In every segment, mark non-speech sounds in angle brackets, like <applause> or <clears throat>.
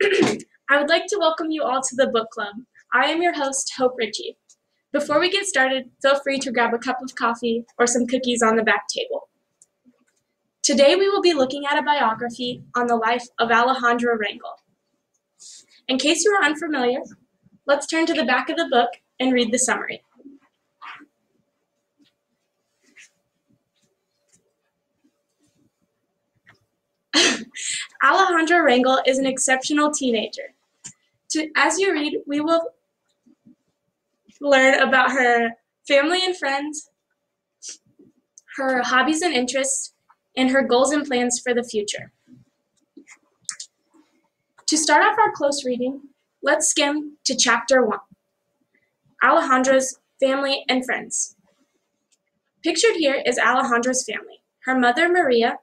<clears throat> I would like to welcome you all to the book club. I am your host, Hope Riche. Before we get started, feel free to grab a cup of coffee or some cookies on the back table. Today we will be looking at a biography on the life of Alejandra Rangel. In case you are unfamiliar, let's turn to the back of the book and read the summary. Alejandra Rangel is an exceptional teenager. To, as you read, we will learn about her family and friends, her hobbies and interests, and her goals and plans for the future. To start off our close reading, let's skim to chapter 1 Alejandra's family and friends. Pictured here is Alejandra's family her mother, Maria,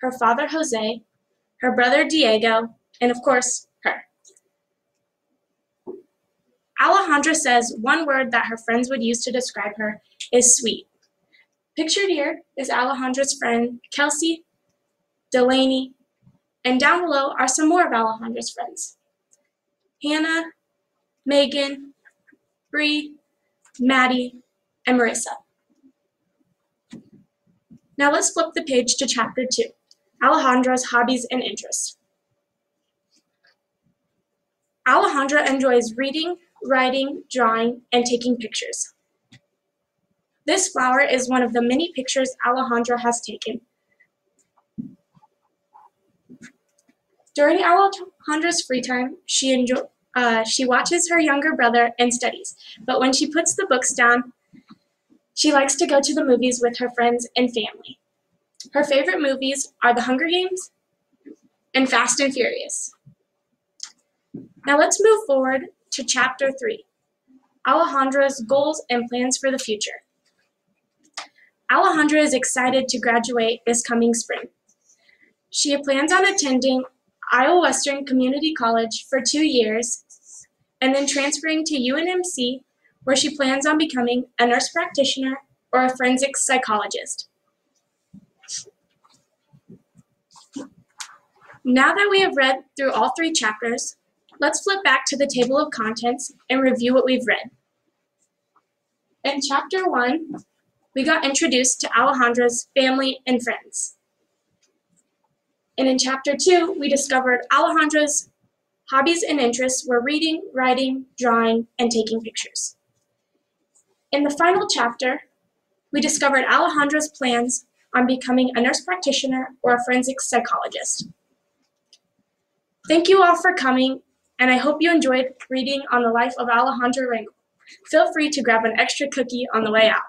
her father, Jose, her brother Diego, and of course, her. Alejandra says one word that her friends would use to describe her is sweet. Pictured here is Alejandra's friend Kelsey, Delaney, and down below are some more of Alejandra's friends. Hannah, Megan, Bree, Maddie, and Marissa. Now let's flip the page to chapter 2. Alejandra's hobbies and interests. Alejandra enjoys reading, writing, drawing, and taking pictures. This flower is one of the many pictures Alejandra has taken. During Alejandra's free time, she, enjoy, uh, she watches her younger brother and studies, but when she puts the books down, she likes to go to the movies with her friends and family. Her favorite movies are The Hunger Games and Fast and Furious. Now let's move forward to chapter 3 Alejandra's goals and plans for the future. Alejandra is excited to graduate this coming spring. She plans on attending Iowa Western Community College for two years and then transferring to UNMC, where she plans on becoming a nurse practitioner or a forensic psychologist. Now that we have read through all three chapters, let's flip back to the table of contents and review what we've read. In chapter 1, we got introduced to Alejandra's family and friends. And in chapter 2, we discovered Alejandra's hobbies and interests were reading, writing, drawing, and taking pictures. In the final chapter, we discovered Alejandra's plans on becoming a nurse practitioner or a forensic psychologist. Thank you all for coming, and I hope you enjoyed reading on the life of Alejandra Rangel. Feel free to grab an extra cookie on the way out.